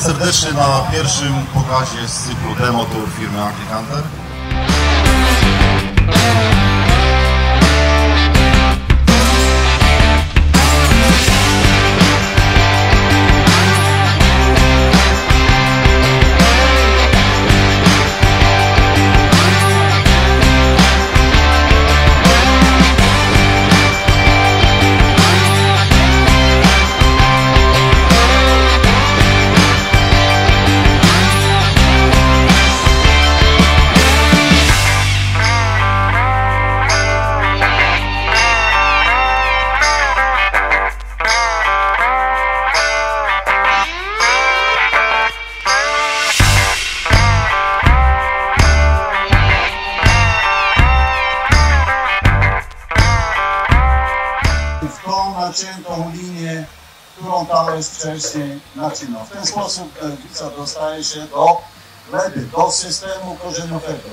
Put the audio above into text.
serdecznie na pierwszym pokazie z cyklu Demo Tour firmy Anki Hunter. W tą naciętą linię, którą talerz wcześniej nacinał. W ten sposób nerwica dostaje się do gleby, do systemu korzeniowego.